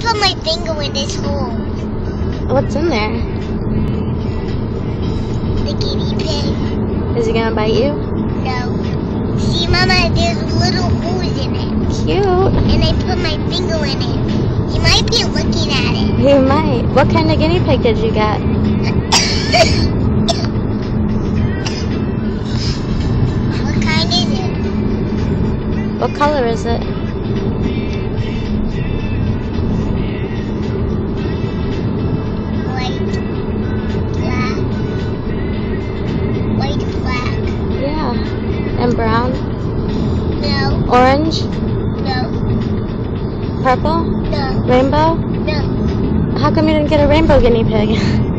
put my finger in this hole. What's in there? The guinea pig. Is he gonna bite you? No. See, Mama, there's little holes in it. Cute. And I put my finger in it. You might be looking at it. He might. What kind of guinea pig did you get? what kind is it? What color is it? And brown? No, Orange? no, Purple? no, Rainbow? no. How come you didn't get a rainbow guinea pig?